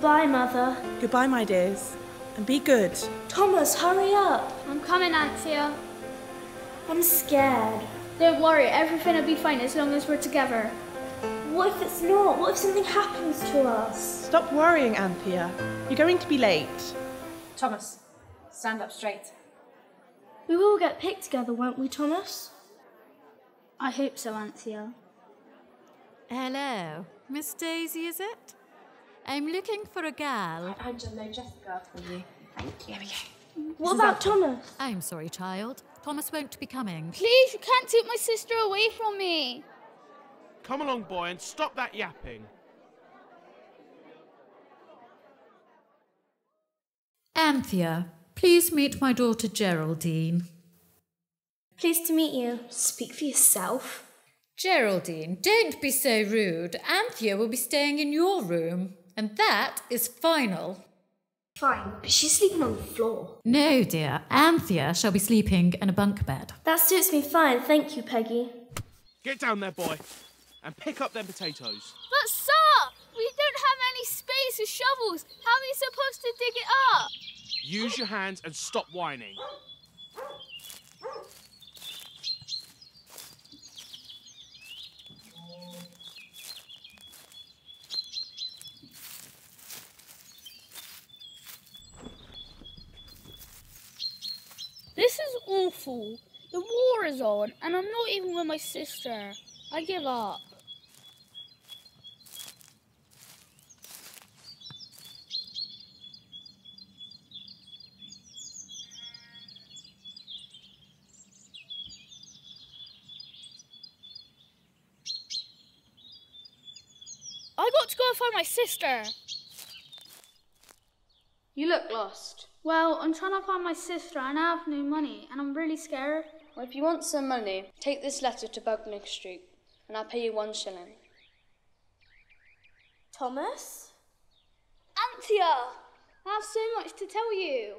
Goodbye, Mother. Goodbye, my dears, and be good. Thomas, hurry up. I'm coming, Anthea. I'm scared. Don't worry, everything will be fine as long as we're together. What if it's not? What if something happens to us? Stop worrying, Anthea. You're going to be late. Thomas, stand up straight. We will get picked together, won't we, Thomas? I hope so, Anthea. Hello, Miss Daisy, is it? I'm looking for a girl. gal. Angela, Jessica for you. Thank you. Here we go. What about Thomas? I'm sorry, child. Thomas won't be coming. Please, you can't take my sister away from me. Come along, boy, and stop that yapping. Anthea, please meet my daughter Geraldine. Pleased to meet you. Speak for yourself. Geraldine, don't be so rude. Anthea will be staying in your room, and that is final. Fine, but she's sleeping on the floor. No, dear. Anthea shall be sleeping in a bunk bed. That suits me fine, thank you, Peggy. Get down there, boy, and pick up them potatoes. But, sir, we don't have any space for shovels. How are we supposed to dig it up? Use your hands and stop whining. This is awful. The war is on, and I'm not even with my sister. I give up. I got to go and find my sister. You look lost. Well, I'm trying to find my sister and I have no money, and I'm really scared. Well, if you want some money, take this letter to Bugnick Street, and I'll pay you one shilling. Thomas? Anthea, I have so much to tell you.